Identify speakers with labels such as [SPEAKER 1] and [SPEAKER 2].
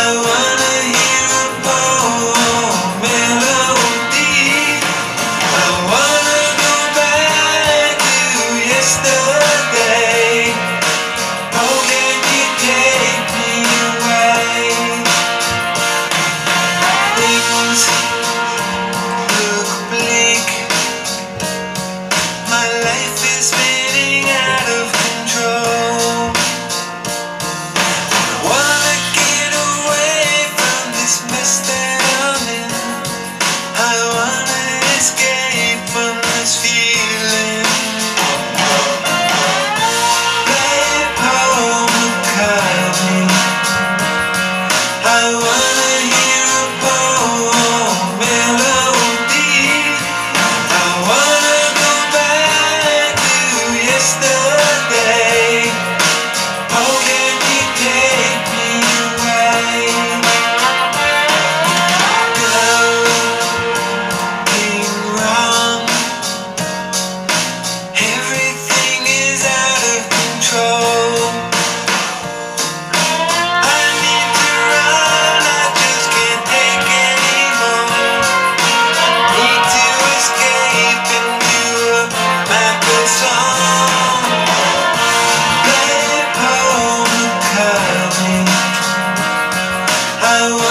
[SPEAKER 1] I I was.